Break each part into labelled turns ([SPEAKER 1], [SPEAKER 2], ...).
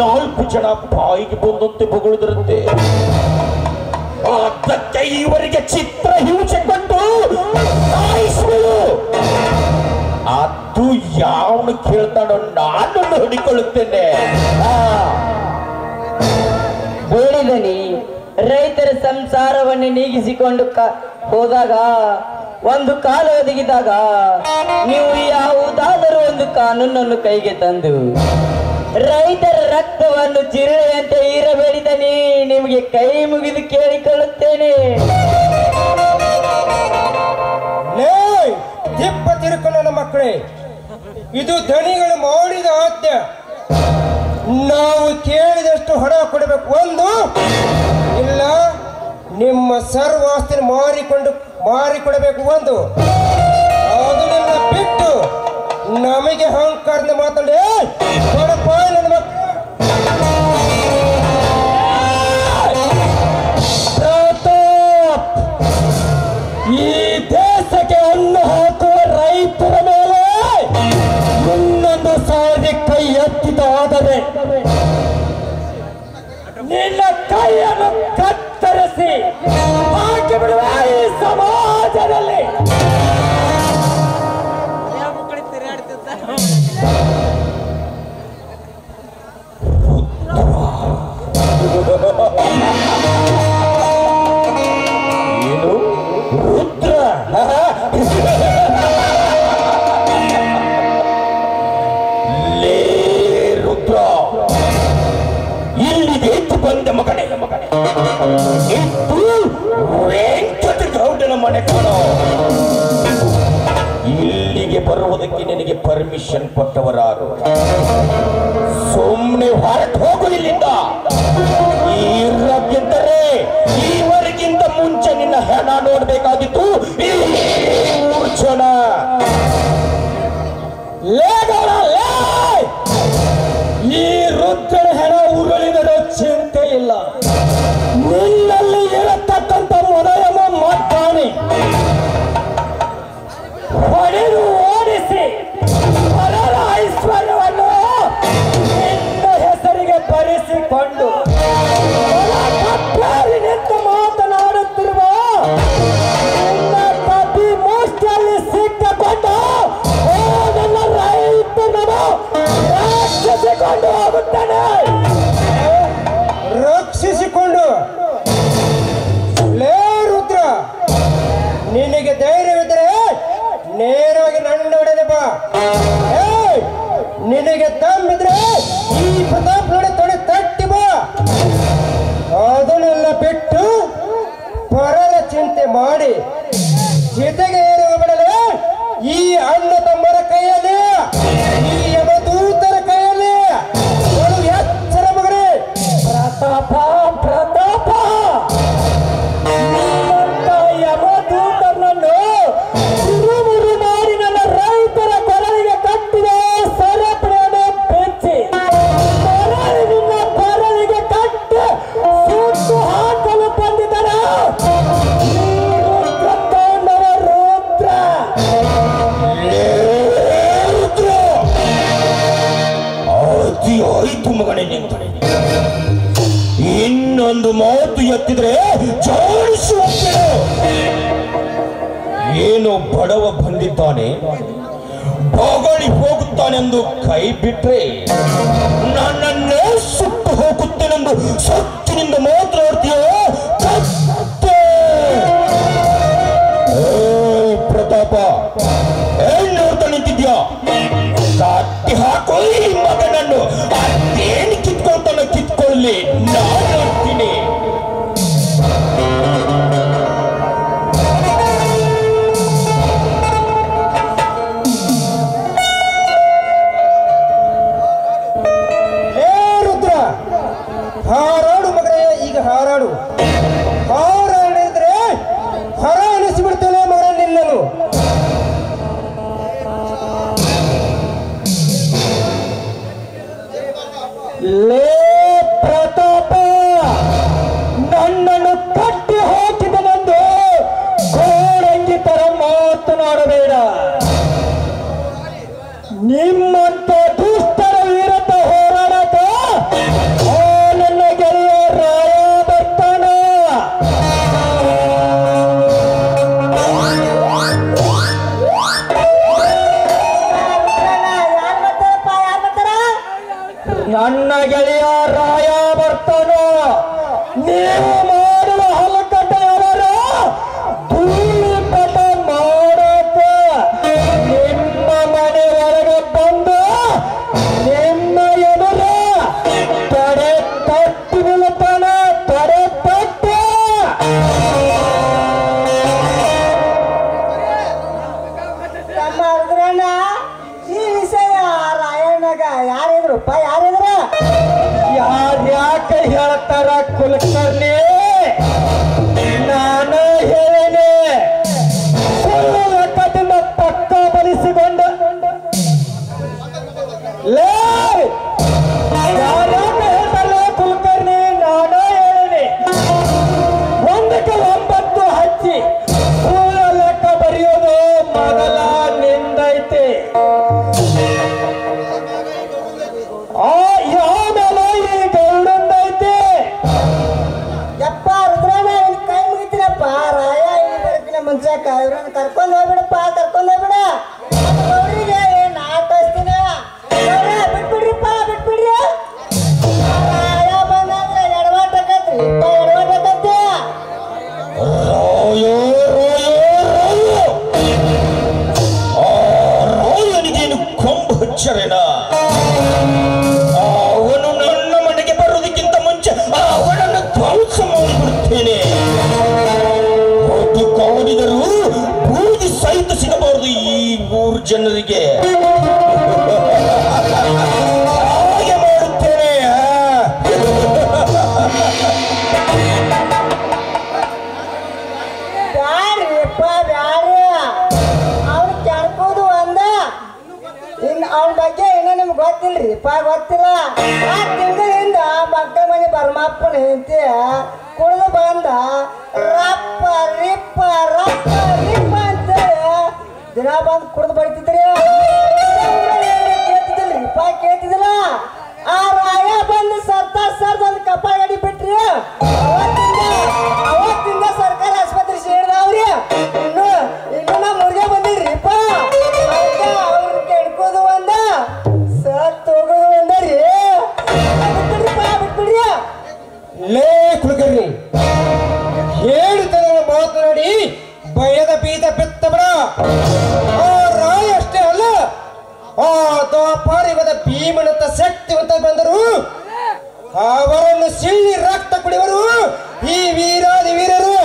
[SPEAKER 1] ನಾಲ್ಕು ಜನ ಬಾಯಿಗೆ ಬಂದಂತೆ ಬೊಗಳಿದ್ರಂತೆ. ಅದಕ್ಕೆ ಇವರಿಗೆ ಚಿತ್ರ ಹಿಂಸೆ ಕಂಡು ಅದು ಯಾವನು ಕೇಳ್ತಾನೋ ನಾನು ಹಿಡಿಕೊಳ್ಳುತ್ತೇನೆ.
[SPEAKER 2] ಹೇಳಿದನಿ ರೈತರ ಸಂಸಾರವನ್ನು ನೀಗಿಸಿಕೊಂಡು ಹೋದಾಗ, ಒಂದು ಕಾಲ ಒದಗಿದಾಗ, ನೀವು ಯಾವುದಾದರೂ ಒಂದು ಕಾನೂನನ್ನು ಕೈಗೆ ತಂದು ರೈತರ ರಕ್ತವನ್ನು ಜಿರಳೆಯಂತೆ ಇರಬೇಡಿದನಿ ನಿಮಗೆ ಕೈ ಮುಗಿದು ಕೇಳಿಕೊಳ್ಳುತ್ತೇನೆ.
[SPEAKER 3] ದಿಪ್ಪ ತಿರುಕೊಳ್ಳೋಣ ಮಕ್ಕಳೇ. ಇದು ದಣಿಗಳು ಮಾಡಿದ ಆದ್ಯ ನಾವು ಕೇಳಿದಷ್ಟು ಹಣ ಕೊಡಬೇಕು ಒಂದು. ಇಲ್ಲ, ನಿಮ್ಮ ಸರ್ವಾಸ್ತಿ ಮಾರಿಕೊಂಡು ಮಾರಿಕೊಡಬೇಕು ಒಂದು. ಅದನ್ನ ಬಿಟ್ಟು ನಮಗೆ ಅಹಂಕಾರದ ಮಾತಾಡಿ
[SPEAKER 1] طيب ಮಗ ಇಬ್ರು ವೆಂಕಟ ಮನೆ ಕಾಣೋ ಇಲ್ಲಿಗೆ ಬರುವುದಕ್ಕೆ ನಿನಗೆ ಪರ್ಮಿಷನ್ ಕೊಟ್ಟವರಾರು. ಸುಮ್ಮನೆ ಹೊರಟು ಹೋಗು ಇಲ್ಲಿಂದ. ಹೋಗುತ್ತಾನೆ ಹೋಗಲಿ ಹೋಗುತ್ತಾನೆಂದು ಕೈ ಬಿಟ್ರೆ ನನ್ನನ್ನೇ ಸುಟ್ಟು ಹೋಗುತ್ತೇನೆಂದು
[SPEAKER 4] ಮೋ ಇವ್ರನ್ನ ಕರ್ಕೊಂಡು ಹೋಗ್ಬಿಡಪ್ಪ. ಏನೋ ಪಾ ಗೊತ್ತಿಲ್ಲ ಆ ತಿಂಗಳಿಂದ ಮಕ್ಕಳ ಮನೆ ಪರಮಾಪ್ಪನ ಹೆಂಡತಿ ಕುಡಿದು ಬಂದ ರಪ್ಪ, ರಿಪ್ಪ ರಪ್ಪ, ರಿಪ್ಪ ಅಂತೇಳಿ ದಿನ ಬಂದು ಕುಡಿದು ಬಡಿತಿದ್ರಿ ಕೇಳ್ತಿದ್ದಿಲ್ರಿಪ್ಪ ಕೇಳ್ತಿದ್ದಿಲ್ಲ. ಆ ರಾಯ ಬಂದು ಸರ್ತಾ ಸರ್ದ ಒಂದು ಕಪಾಳ ಗಡಿ ಬಿಟ್ರಿ.
[SPEAKER 3] ಆ ರಾಯ ಅಷ್ಟೇ ಅಲ್ಲ. ಆ ದ್ವಾಪಾರಿಗದ ಭೀಮನಂತ ಶಕ್ತಿವಂತ ಬಂದರು. ಅವರನ್ನು ಸಿಳ್ಳಿ ರಕ್ತ ಕುಡಿಯುವರು ಈ ವೀರಾದಿ ವೀರರು.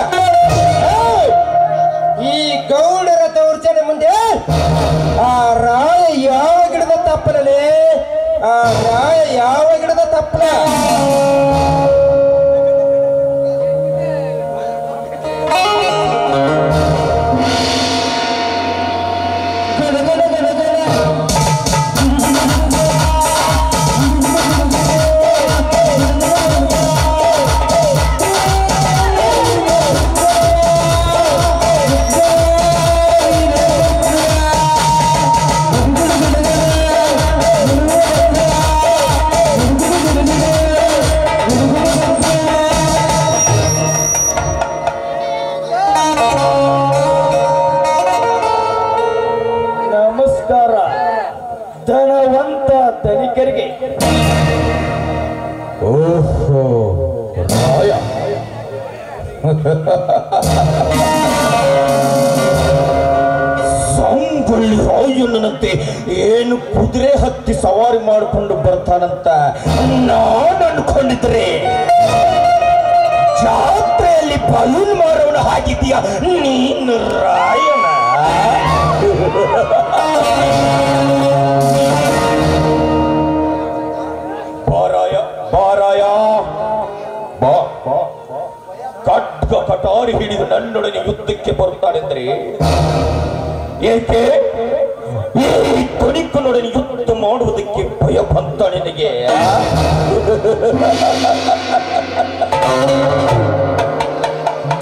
[SPEAKER 3] ಈ ಗೌಡರ ದೌರ್ಜನ್ಯ ಮುಂದೆ ಆ ರಾಯ ಯಾವ ಗಿಡದ ತಪ್ಪಲೇ ಆ ರಾಯ ಯಾವ ಗಿಡದ ತಪ್ಪಲ?
[SPEAKER 1] ಓಹೋ. ರಾಯ ಸಂಗೊಳ್ಳಿ ರಾಯಣ್ಣನಂತೆ ಏನು ಕುದುರೆ ಹತ್ತಿ ಸವಾರಿ ಮಾಡಿಕೊಂಡು ಬರ್ತಾನಂತ ನಾನು ಅನ್ಕೊಂಡಿದ್ರೆ. ಜಾತ್ರೆಯಲ್ಲಿ ಬಲೂನ್ ಮಾರೋಣ ಹಾಕಿದೀಯ ನೀನು ರಾಯಣ. ಖಡ್ಗ ಕಟಾರಿ ಹಿಡಿದು ನನ್ನೊಡನೆ ಯುದ್ಧಕ್ಕೆ ಬರುತ್ತಾನೆಂದರೆ ಏಕೆ? ಈ ತುಣಿಕನೊಡನೆ ಯುದ್ಧ ಮಾಡುವುದಕ್ಕೆ ಭಯ ಬಂತ ನಿನಗೆ?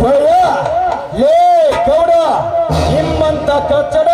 [SPEAKER 3] ಭಯ? ಏ ಗೌಡ, ನಿಮ್ಮಂತ ಕಚ್ಚಡ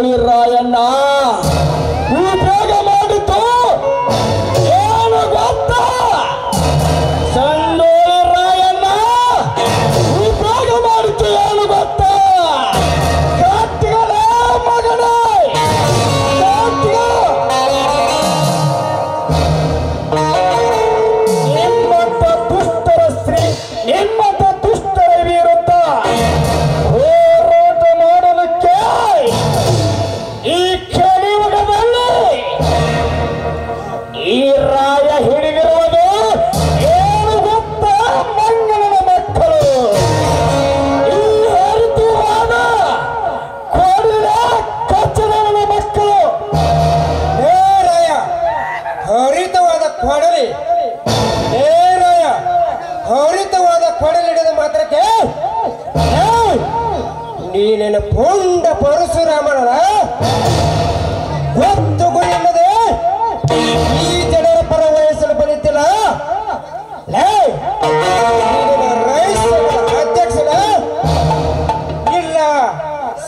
[SPEAKER 3] ಸಂಗೊಳ್ಳಿ
[SPEAKER 1] ನೀನೇನು ಪುಂಡ ಪರಶುರಾಮನ ಗೊತ್ತು ಗುರಿಯಿಲ್ಲದೆ ಈ ಜನರ ಪರ ವಹಿಸಲು ಬಂದಿತ್ತಿಲ್ಲ ಅಧ್ಯಕ್ಷನ? ಇಲ್ಲ,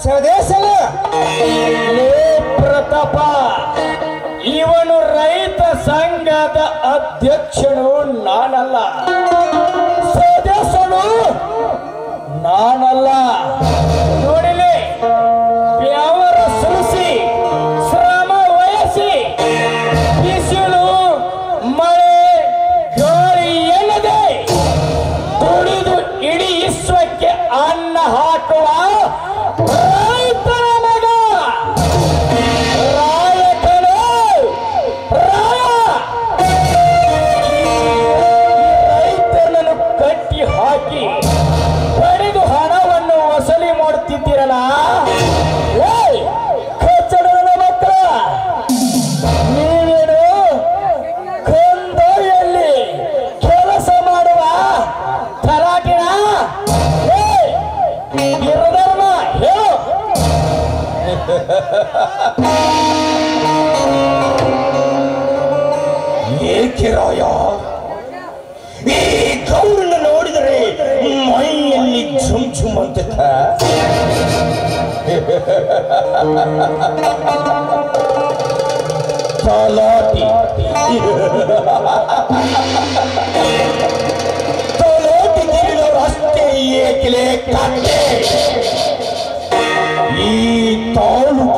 [SPEAKER 1] ಸ್ವದೇಶನ?
[SPEAKER 3] ಪ್ರತಾಪ, ಇವನು ರೈತ ಸಂಘದ ಅಧ್ಯಕ್ಷನು, ನಾನಲ್ಲ. ಸದಸ್ಯನು ನಾನಲ್ಲ.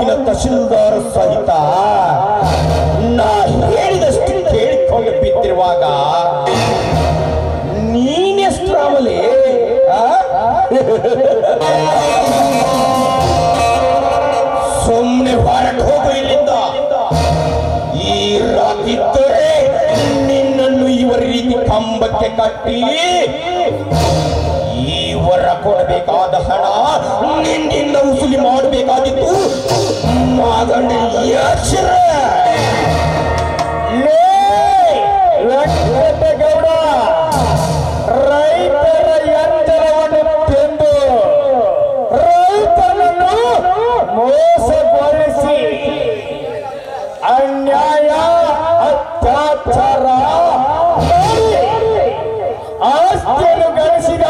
[SPEAKER 1] ತಾಲೂಕಿನ ತಹಶೀಲ್ದಾರ್ ಸಹಿತ ನಾ ಹೇಳಿದಷ್ಟು ಕೇಳಿಕೊಂಡು ಬಿದ್ದಿರುವಾಗ ನೀನೆಷ್ಟು ರಾಮಲಿ? ಸುಮ್ಮನೆ ಹೊರಟು ಹೋಗು ಇಲ್ಲಿಂದ. ಈ ರಾತಿದ್ದರೆ ನಿನ್ನನ್ನು ಇವರ ರೀತಿ ಕಂಬಕ್ಕೆ ಕಟ್ಟಿ ಇವರ ಕೊಡಬೇಕಾದ ಹಣ ನಿನ್ನಿಂದ ಉಸುಲಿ ಮಾಡಬೇಕಾದಿತ್ತು ಮಗನ ಎಚ್ಚರ
[SPEAKER 3] ವೆಂಕಟಗೌಡ ರೈತರ ಯಂತ್ರವನ್ನು ತಿಂದು ರೈತನನ್ನು ಮೋಸಗೊಳಿಸಿ ಅನ್ಯಾಯ ಅತ್ಯಾಚಾರ ಮಾಡಿ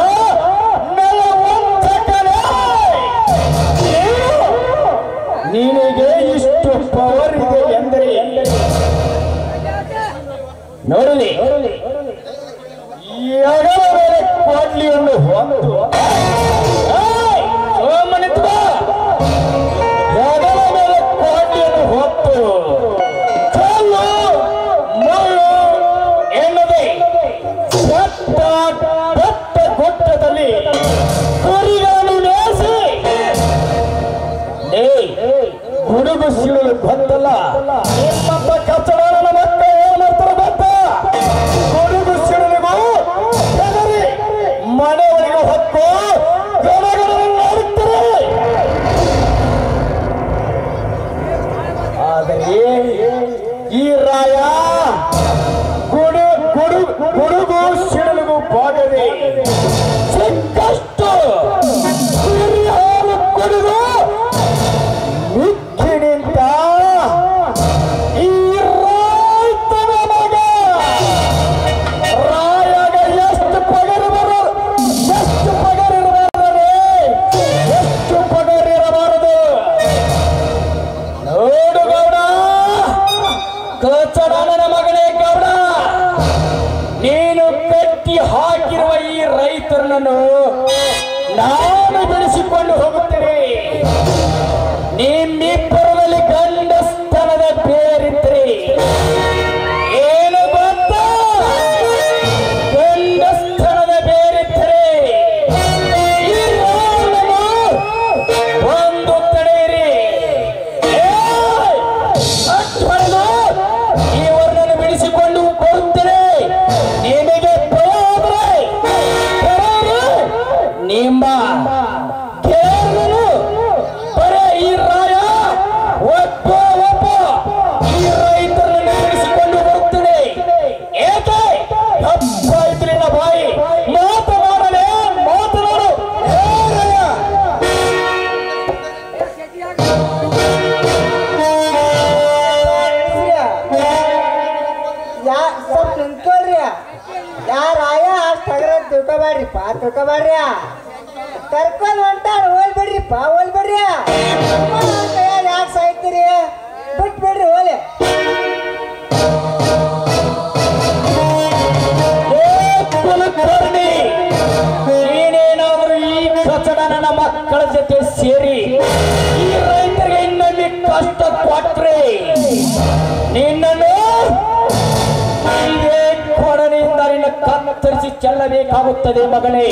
[SPEAKER 3] E, e, e. ಕಾಳಜಿ ಚೆಲ್ಲಬೇಕಾಗುತ್ತದೆ ಮಗಳೇ.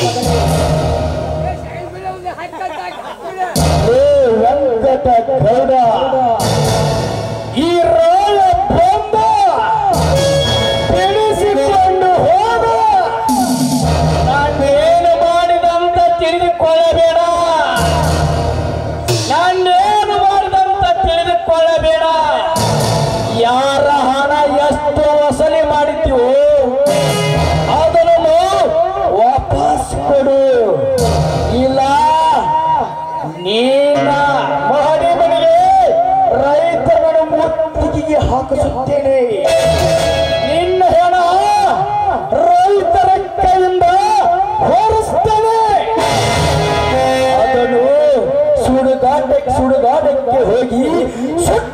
[SPEAKER 3] ವೆಂಕಟ ಗೌಡ. ಮಹಾದೇವನಿಗೆ ರೈತರನ್ನು ಮುತ್ತಿಗೆ ಹಾಕಿಸುತ್ತೇನೆ. ನಿನ್ನ ಹೆಣ ರೈತರ ಕೈಯಿಂದ ಹೊರಿಸ್ತೇನೆ. ಅದನ್ನು ಸುಡುಗಾಟಕ್ಕೆ ಸುಡುಗಾಟಕ್ಕೆ ಹೋಗಿ ಸುಟ್ಟು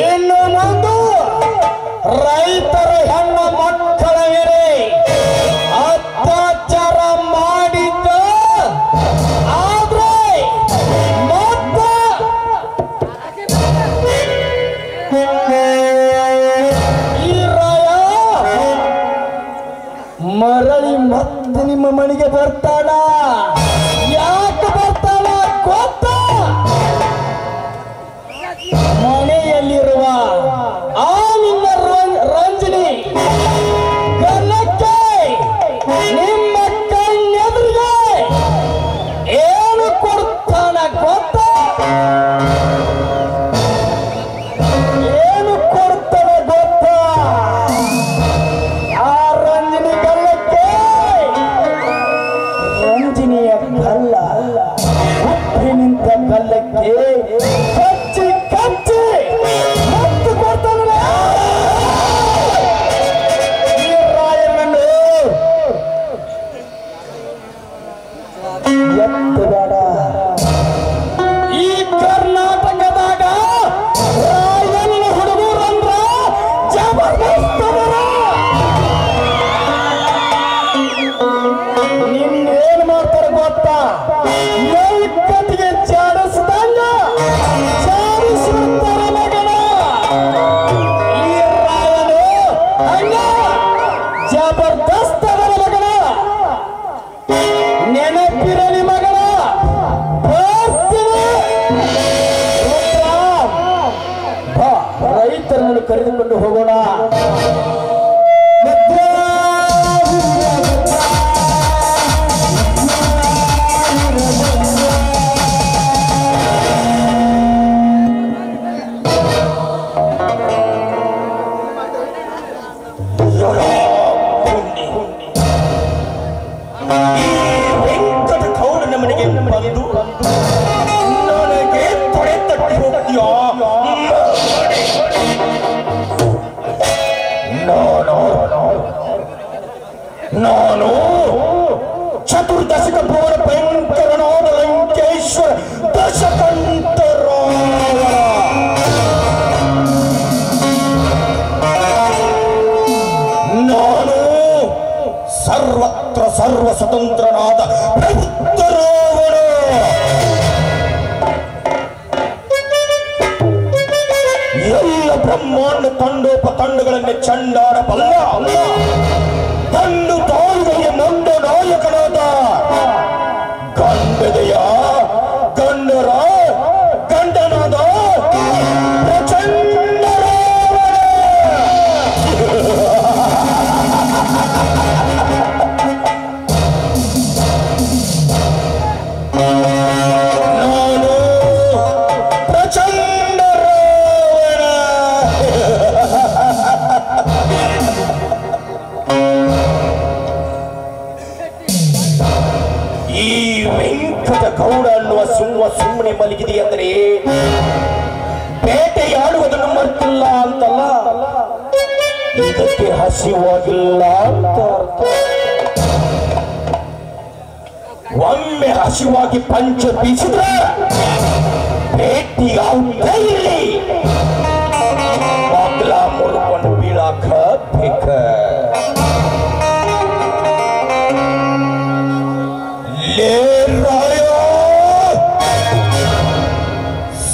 [SPEAKER 3] ಇನ್ನು ಮುಂದೆ ರೈತರ ಗಲ್ಲ ಹುಟ್ಟಿ ನಿಂತ ಗಲ್ಲಕ್ಕೆ
[SPEAKER 1] Oh. ಚತುರ್ದಶಕ ಭುವನ ಭಯಂಕರನಾದ ಲಂಕೇಶ್ವರ ದಶಕಂತರಾಯ ನಾನು ಸರ್ವತ್ರ ಸರ್ವ ಸ್ವತಂತ್ರನಾದ ಪ್ರಬುದ್ಧರಾವಣ ಎಲ್ಲ ಬ್ರಹ್ಮಾಂಡ ತಂಡೋಪ ತಂಡಗಳನ್ನೇ ಚಂಡಾಡ ಹಸಿವಾಗಿ ಪಂಚ ಬೀಸಿದ್ರೆ ಭೇಟಿಯಾಗುತ್ತಾ ಇಲ್ಲಿ ಮಗ್ಲ ಮುರ್ಕೊಂಡು ಬೀಳಾಕ ಬೇಕ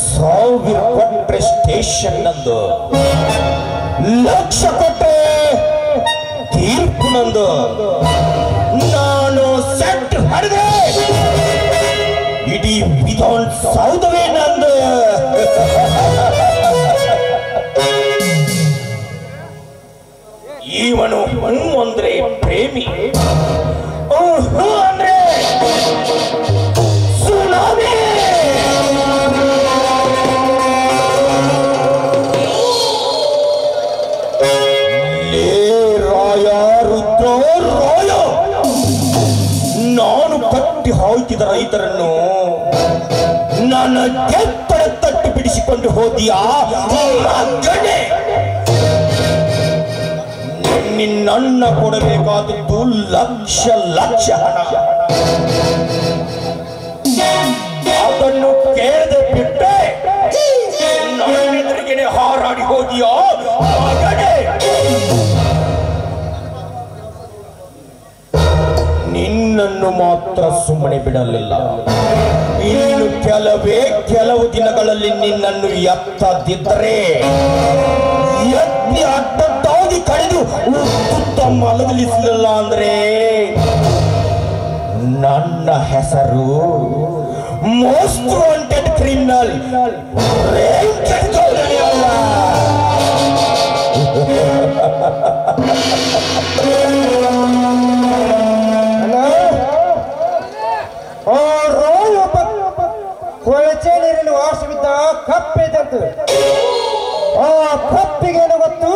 [SPEAKER 1] ಸಾವಿರ ಕೊಟ್ರೆ ಸ್ಟೇಷನ್ ನಂದು, ಲಕ್ಷ ಕೊಟ್ರೆ ತೀರ್ಪು ನಂದು. ಇಡೀ ವಿಧಾನ್ ಸೌಧವೇ ನಂದು ಇವನು ಹೂ ಅಂದ್ರೆ ಪ್ರೇಮಿ ಹೂ ಅಂದ್ರೆ ಸುನಾಮಿ ಲೇ ರಾಯ ರುದ್ರ ರಾಯ ನಾನು ಕಟ್ಟಿ ಹಾಕಿದ ರೈತರನ್ನು ನನ್ನ ಕೆತ್ತಡ ತಟ್ಟು ಬಿಡಿಸಿಕೊಂಡು ಹೋದಿಯಾ ನಿನ್ನಣ್ಣ ಕೊಡಬೇಕಾದದ್ದು ಲಕ್ಷ ಲಕ್ಷ ಹಣ. ನಿನ್ನನ್ನು ಮಾತ್ರ ಸುಮ್ಮನೆ ಬಿಡಲಿಲ್ಲ. ನೀನು ಕೆಲವೇ ಕೆಲವು ದಿನಗಳಲ್ಲಿ ನಿನ್ನನ್ನು ಎತ್ತದಿದ್ದರೆ ಎತ್ತಿ ಅಡ್ಡದ್ದಾಗಿ ಕಡಿದು ಉತ್ತ ಮಲಗಲಿಸಲಿಲ್ಲ ಅಂದ್ರೆ
[SPEAKER 5] ನನ್ನ ಹೆಸರು ಮೋಸ್ಟ್ ವಾಂಟೆಡ್ ಕ್ರಿಮಿನಲ್
[SPEAKER 6] ಗೊತ್ತು ಆ ಏನು
[SPEAKER 5] ಗೊತ್ತು?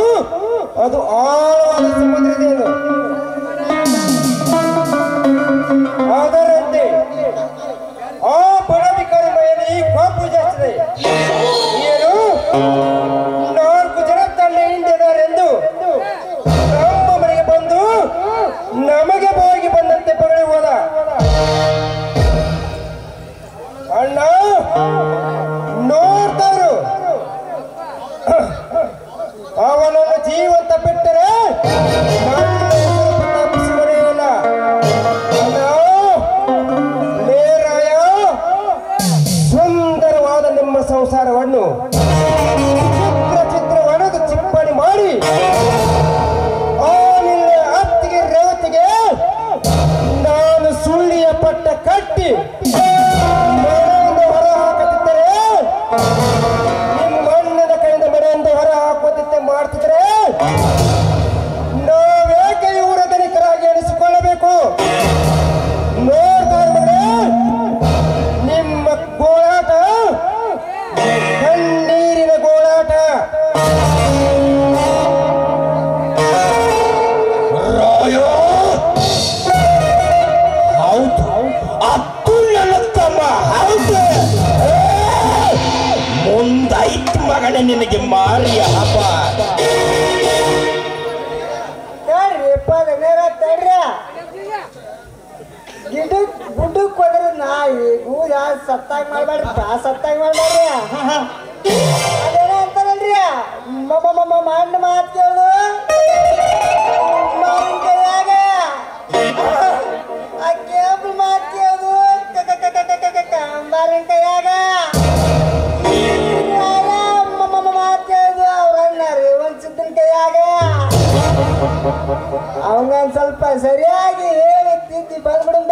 [SPEAKER 5] ಅದು ಆ ನಾಳೆ ನಿನಗೆ ಮಾರಿಯ ಹಬ್ಬ.
[SPEAKER 4] ಗುಡ್ಡಕ್ಕೆ ನಾಯಿ ಸತ್ತಾಗ ಮಾಡ್ಬೇಡ್ರಪ್ಪ ಸತ್ತಾಗ ಮಾಡ್ಬೇಡ್ರಿ ಅಂತಾರಲ್ರಿ? ಮಾತು ಕೇಳು ಆ ಕೇಬಲ್ ಮಾತು ಕೇಳು ಕಂಬಾರಿನ ಅವನ ಸ್ವಲ್ಪ ಸರಿಯಾಗಿ ಹೇಳಿ ತಿದ್ದಿ ಬಂದ್ಬಿಡಮ್